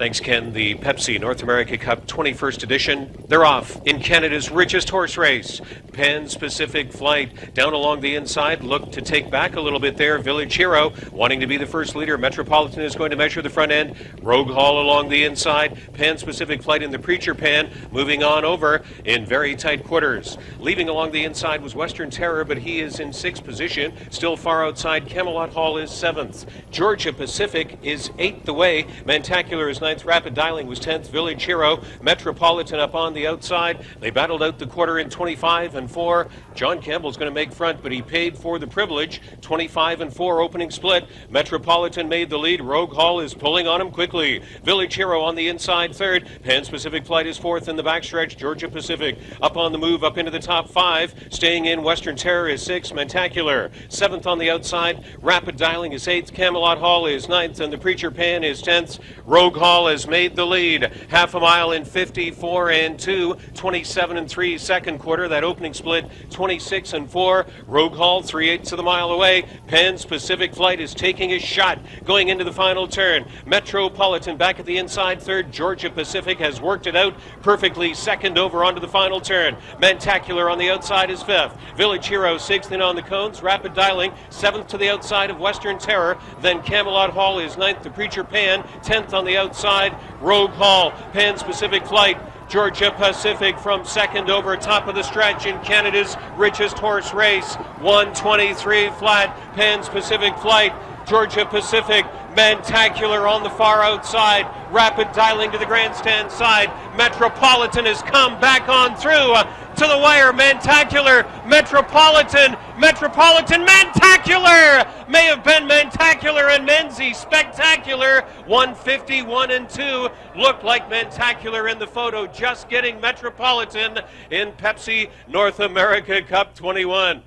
Thanks, Ken. The Pepsi North America Cup 21st edition. They're off in Canada's richest horse race. Pan Pacific Flight down along the inside. Look to take back a little bit there. Village Hero wanting to be the first leader. Metropolitan is going to measure the front end. Rogue Hall along the inside. Pan Pacific Flight in the Preacher Pan moving on over in very tight quarters. Leaving along the inside was Western Terror, but he is in sixth position. Still far outside. Camelot Hall is seventh. Georgia Pacific is eighth away. Mantacular is ninth ninth. Rapid Dialing was 10th. Village Hero, Metropolitan up on the outside. They battled out the quarter in 25 and 4. John Campbell's going to make front, but he paid for the privilege. 25 and 4 opening split. Metropolitan made the lead. Rogue Hall is pulling on him quickly. Village Hero on the inside third. Pan Pacific Flight is fourth in the backstretch. Georgia Pacific up on the move up into the top five. Staying in Western Terror is sixth. Mantacular seventh on the outside. Rapid Dialing is eighth. Camelot Hall is ninth, and the Preacher Pan is tenth. Rogue Hall has made the lead. Half a mile in 54 and 2, 27 and 3 second quarter. That opening split 26 and 4. Rogue Hall 3 eighths of the mile away. Pan's Pacific Flight is taking a shot going into the final turn. Metropolitan back at the inside third. Georgia Pacific has worked it out perfectly second over onto the final turn. Mantacular on the outside is fifth. Village Hero sixth in on the cones. Rapid Dialing seventh to the outside of Western Terror. Then Camelot Hall is ninth. The Preacher Pan tenth on the outside side, Rogue Hall, Pan Pacific Flight, Georgia Pacific from second over top of the stretch in Canada's richest horse race. 123 flat, Pan Pacific Flight, Georgia Pacific, Mantacular on the far outside, rapid dialing to the grandstand side. Metropolitan has come back on through uh, to the wire. Mantacular, Metropolitan, Metropolitan, Mantacular! May have been Mantacular and Manzi. Spectacular. 151 and 2. Looked like Mantacular in the photo, just getting Metropolitan in Pepsi North America Cup 21.